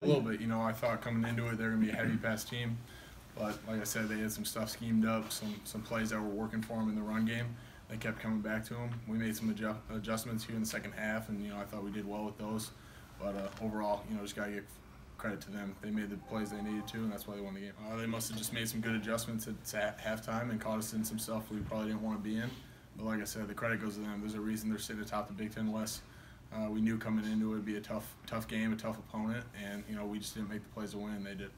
A little bit, you know, I thought coming into it they're gonna be a heavy pass team, but like I said, they had some stuff schemed up, some some plays that were working for them in the run game. They kept coming back to them. We made some adju- adjustments here in the second half, and you know I thought we did well with those. But uh, overall, you know, just gotta give credit to them. They made the plays they needed to, and that's why they won the game. Uh, they must have just made some good adjustments at, at halftime and caught us in some stuff we probably didn't want to be in. But like I said, the credit goes to them. There's a reason they're sitting atop the Big Ten West. Uh, we knew coming into it would be a tough, tough game, a tough opponent, and you know we just didn't make the plays to win. They did.